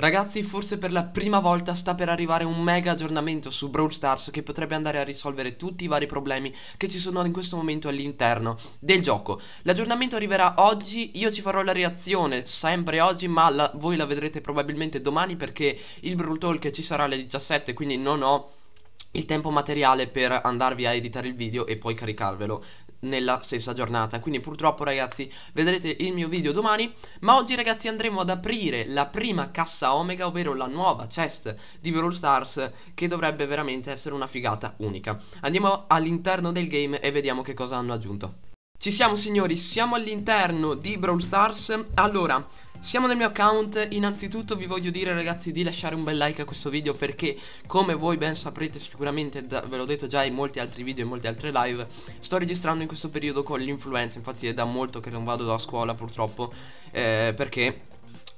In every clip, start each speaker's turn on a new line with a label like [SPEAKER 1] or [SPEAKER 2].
[SPEAKER 1] Ragazzi, forse per la prima volta sta per arrivare un mega aggiornamento su Brawl Stars che potrebbe andare a risolvere tutti i vari problemi che ci sono in questo momento all'interno del gioco. L'aggiornamento arriverà oggi, io ci farò la reazione sempre oggi, ma la, voi la vedrete probabilmente domani perché il Brawl Talk ci sarà alle 17, quindi non ho il tempo materiale per andarvi a editare il video e poi caricarvelo nella stessa giornata. Quindi purtroppo ragazzi vedrete il mio video domani. Ma oggi ragazzi andremo ad aprire la prima cassa Omega Ovvero la nuova chest di Brawl Stars Che dovrebbe veramente essere una figata unica. Andiamo all'interno del game e vediamo che cosa hanno aggiunto Ci siamo signori, siamo all'interno di Brawl Stars. Allora siamo nel mio account, innanzitutto vi voglio dire ragazzi di lasciare un bel like a questo video perché come voi ben saprete sicuramente, da, ve l'ho detto già in molti altri video e in molte altre live Sto registrando in questo periodo con l'influenza, infatti è da molto che non vado a scuola purtroppo eh, Perché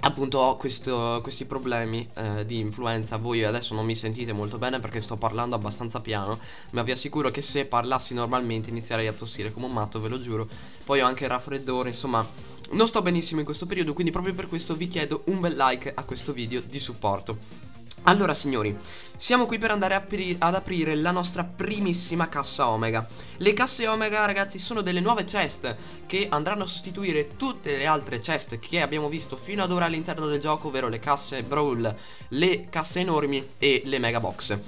[SPEAKER 1] appunto ho questo, questi problemi eh, di influenza Voi adesso non mi sentite molto bene perché sto parlando abbastanza piano Ma vi assicuro che se parlassi normalmente inizierei a tossire come un matto, ve lo giuro Poi ho anche il raffreddore, insomma non sto benissimo in questo periodo, quindi proprio per questo vi chiedo un bel like a questo video di supporto. Allora signori, siamo qui per andare apri ad aprire la nostra primissima cassa Omega Le casse Omega ragazzi sono delle nuove chest che andranno a sostituire tutte le altre chest che abbiamo visto fino ad ora all'interno del gioco Ovvero le casse Brawl, le casse enormi e le Mega Box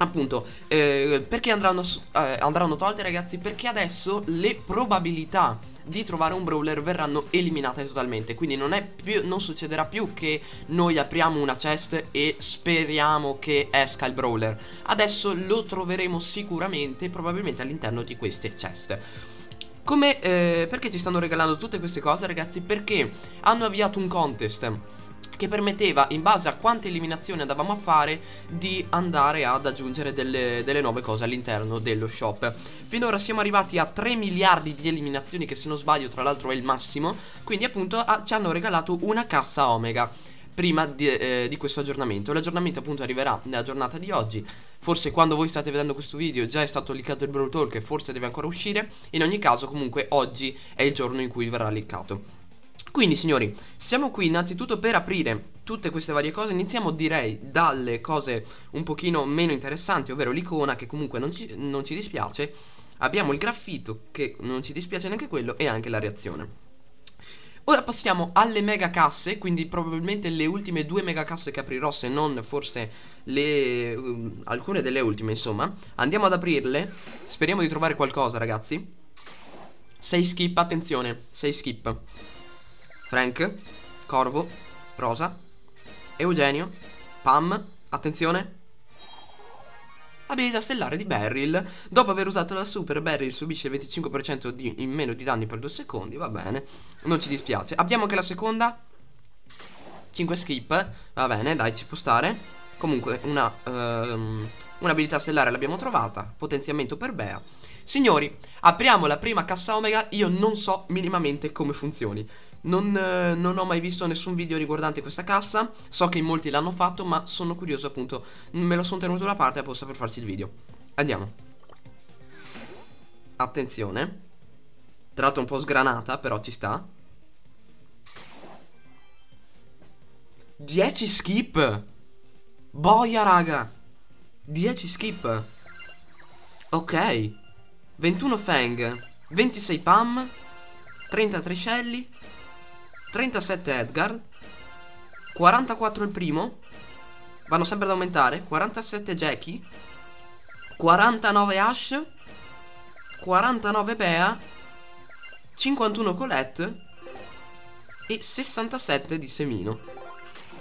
[SPEAKER 1] Appunto, eh, perché andranno, eh, andranno tolte ragazzi? Perché adesso le probabilità di trovare un brawler verranno eliminate totalmente. Quindi non, più, non, succederà più che noi apriamo una chest e speriamo che esca il brawler. Adesso lo troveremo sicuramente probabilmente all'interno di queste chest. Come, eh, perché ci stanno regalando tutte queste cose ragazzi? Perché hanno avviato un contest che permetteva in base a quante eliminazioni andavamo a fare di andare ad aggiungere delle, delle nuove cose all'interno dello shop. Finora siamo arrivati a 3 miliardi di eliminazioni che se non sbaglio tra l'altro è il massimo. Quindi appunto a, ci hanno regalato una cassa Omega prima di, eh, di questo aggiornamento. L'aggiornamento appunto arriverà nella giornata di oggi. Forse quando voi state vedendo questo video già è stato liccato il Brawl Talk e forse deve ancora uscire. In ogni caso comunque oggi è il giorno in cui verrà liccato quindi signori, siamo qui innanzitutto per aprire tutte queste varie cose. Iniziamo direi dalle cose un pochino meno interessanti Ovvero l'icona che comunque non ci, non ci dispiace. Abbiamo il graffito che non ci dispiace neanche quello E anche la reazione. Ora passiamo alle mega casse Quindi probabilmente le ultime due mega casse che aprirò Se non forse le, uh, alcune delle ultime insomma. Andiamo ad aprirle. Speriamo di trovare qualcosa ragazzi. 6 skip, attenzione 6 skip Frank, Corvo, Rosa, Eugenio, Pam, attenzione. Abilità stellare di Beryl. Dopo aver usato la super, Beryl subisce il 25% di, in meno di danni per 2 secondi. Va bene, non ci dispiace. Abbiamo anche la seconda. 5 skip. Va bene, dai, ci può stare. Comunque, una, um, un'abilità stellare l'abbiamo trovata. Potenziamento per Bea. Signori, apriamo la prima cassa Omega. Io non so minimamente come funzioni. Non, eh, non, ho mai visto nessun video riguardante questa cassa So che in molti l'hanno fatto ma sono curioso appunto. Me lo sono tenuto da parte apposta per farci il video. Andiamo. Attenzione. Tratto un po' sgranata però ci sta. 10 skip! Boia raga! 10 skip! Ok 21 fang 26 pam 30 triscelli 37 Edgar 44 il primo Vanno sempre ad aumentare 47 Jackie 49 Ash 49 Bea 51 Colette E 67 di Semino.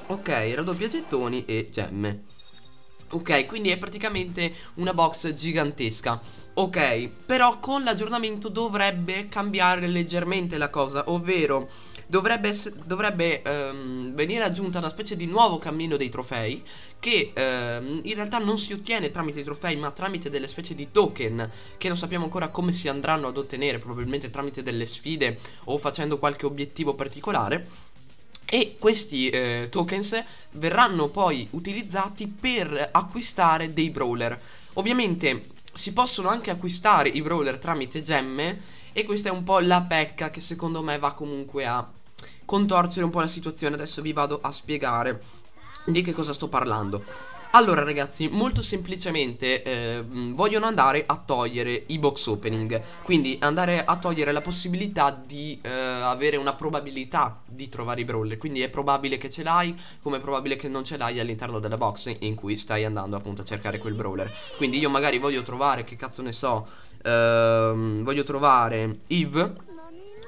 [SPEAKER 1] Ok, raddoppia gettoni e gemme. Ok, quindi è praticamente una box gigantesca Ok, però con l'aggiornamento dovrebbe cambiare leggermente la cosa Ovvero dovrebbe, dovrebbe um, venire aggiunta una specie di nuovo cammino dei trofei che um, in realtà non si ottiene tramite i trofei ma tramite delle specie di token che non sappiamo ancora come si andranno ad ottenere probabilmente tramite delle sfide o facendo qualche obiettivo particolare. E questi eh, tokens verranno poi utilizzati per acquistare dei brawler. Ovviamente si possono anche acquistare i brawler tramite gemme e questa è un po' la pecca che secondo me va comunque a contorcere un po' la situazione Adesso vi vado a spiegare di che cosa sto parlando. Allora ragazzi, molto semplicemente eh, vogliono andare a togliere i box opening. Quindi andare a togliere la possibilità di eh, avere una probabilità di trovare i brawler. Quindi è probabile che ce l'hai, come è probabile che non ce l'hai all'interno della box in cui stai andando appunto a cercare quel brawler. Quindi io magari voglio trovare, che cazzo ne so, ehm, voglio trovare Eve.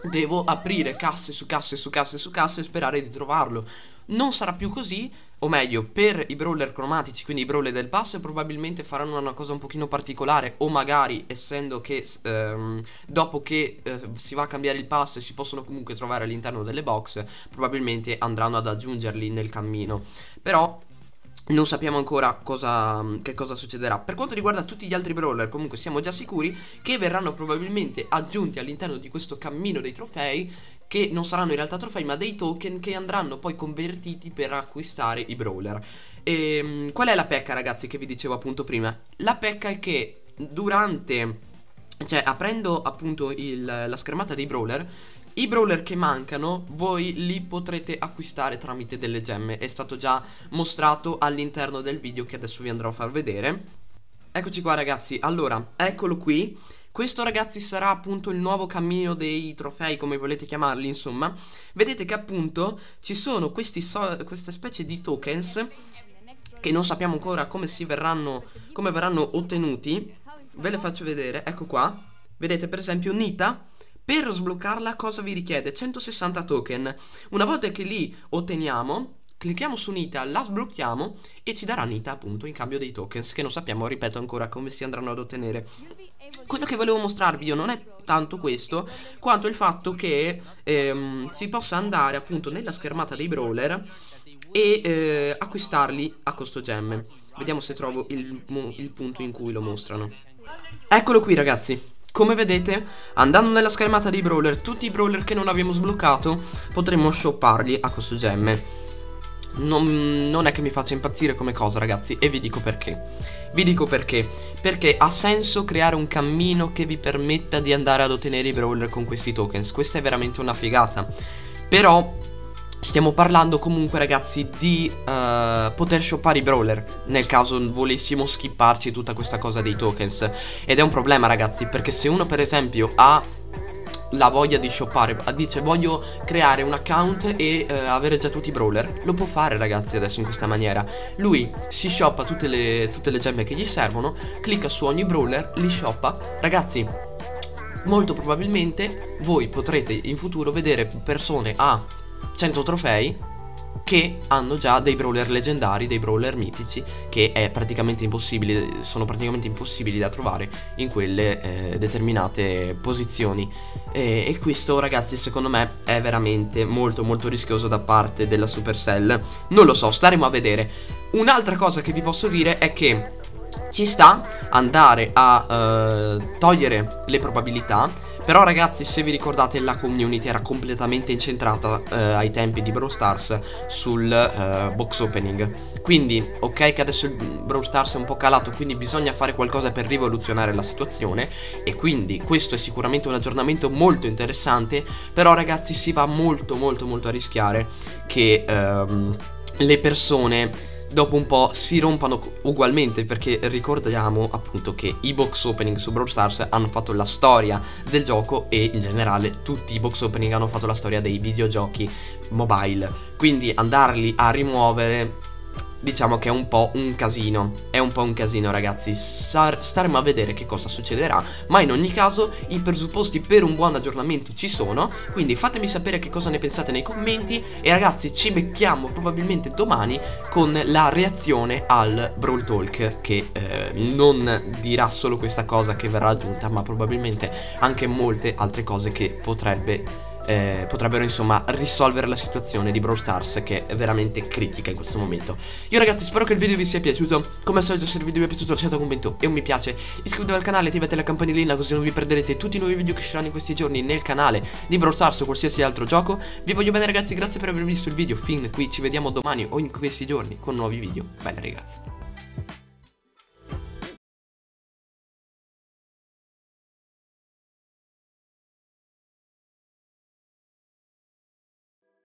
[SPEAKER 1] Devo aprire casse su casse su casse su casse e sperare di trovarlo. Non sarà più così o meglio, per i brawler cromatici, quindi i brawler del pass, probabilmente faranno una cosa un pochino particolare. O magari, essendo che ehm, dopo che eh, si va a cambiare il pass si possono comunque trovare all'interno delle box, probabilmente andranno ad aggiungerli nel cammino. Però non sappiamo ancora cosa, che cosa succederà. Per quanto riguarda tutti gli altri brawler, comunque siamo già sicuri che verranno probabilmente aggiunti all'interno di questo cammino dei trofei che non saranno in realtà trofei ma dei token che andranno poi convertiti per acquistare i brawler. E ehm, qual è la pecca ragazzi che vi dicevo appunto prima? La pecca è che durante... Cioè aprendo appunto il, la schermata dei brawler i brawler che mancano voi li potrete acquistare tramite delle gemme. È stato già mostrato all'interno del video che adesso vi andrò a far vedere. Eccoci qua ragazzi, allora, eccolo qui. Questo ragazzi sarà appunto il nuovo cammino dei trofei come volete chiamarli insomma. Vedete che appunto ci sono so queste specie di tokens Che non sappiamo ancora come verranno come verranno ottenuti. Ve le faccio vedere, ecco qua. Vedete per esempio Nita per sbloccarla cosa vi richiede? 160 token Una volta che li otteniamo clicchiamo su Nita, la sblocchiamo e ci darà Nita appunto in cambio dei tokens che non sappiamo, ripeto ancora, come si andranno ad ottenere. Quello che volevo mostrarvi io non è tanto questo, quanto il fatto che ehm, si possa andare appunto nella schermata dei brawler e eh, acquistarli a costo gemme. Vediamo se trovo il, il punto in cui lo mostrano. Eccolo qui ragazzi. Come vedete, andando nella schermata dei brawler, tutti i brawler che non abbiamo sbloccato, potremmo shopparli a costo gemme. Non, non, è che mi faccia impazzire come cosa ragazzi e vi dico perché. Vi dico perché. Perché ha senso creare un cammino che vi permetta di andare ad ottenere i brawler con questi tokens. Questa è veramente una figata. Però stiamo parlando comunque ragazzi di uh, poter shoppare i brawler Nel caso volessimo skipparci tutta questa cosa dei tokens. Ed è un problema ragazzi perché se uno per esempio ha la voglia di shoppare Dice voglio creare un account e eh, avere già tutti i brawler Lo può fare ragazzi adesso in questa maniera. Lui si shoppa tutte le, tutte le gemme che gli servono Clicca su ogni brawler, li shoppa. Ragazzi molto probabilmente voi potrete in futuro vedere persone a 100 trofei che hanno già dei brawler leggendari, dei brawler mitici che praticamente sono praticamente impossibili da trovare in quelle eh, determinate posizioni. E, e, questo ragazzi secondo me è veramente molto molto rischioso da parte della Supercell. Non lo so, staremo a vedere. Un'altra cosa che vi posso dire è che ci sta andare a uh, togliere le probabilità però ragazzi se vi ricordate la community era completamente incentrata eh, ai tempi di Brawl Stars sul eh, box opening. Quindi ok che adesso il Brawl Stars è un po' calato quindi bisogna fare qualcosa per rivoluzionare la situazione. E quindi questo è sicuramente un aggiornamento molto interessante. Però ragazzi si va molto molto molto a rischiare che ehm, le persone dopo un po' si rompano ugualmente perché ricordiamo appunto che i box opening su Brawl Stars hanno fatto la storia del gioco e in generale tutti i box opening hanno fatto la storia dei videogiochi mobile. Quindi andarli a rimuovere diciamo che è un po' un casino. È un po' un casino ragazzi. Star Staremo a vedere che cosa succederà Ma in ogni caso i presupposti per un buon aggiornamento ci sono Quindi fatemi sapere che cosa ne pensate nei commenti E ragazzi ci becchiamo probabilmente domani Con la reazione al Brawl Talk Che eh, non dirà solo questa cosa che verrà aggiunta Ma probabilmente anche molte altre cose che potrebbe eh, potrebbero insomma risolvere la situazione di Brawl Stars che è veramente critica in questo momento. Io ragazzi spero che il video vi sia piaciuto. Come al solito se il video vi è piaciuto lasciate un commento e un mi piace. Iscrivetevi al canale, attivate la campanellina così non vi perderete tutti i nuovi video che usciranno in questi giorni nel canale di Brawl Stars o qualsiasi altro gioco. Vi voglio bene ragazzi, grazie per aver visto il video fin qui. Ci vediamo domani o in questi giorni con nuovi video. Bene ragazzi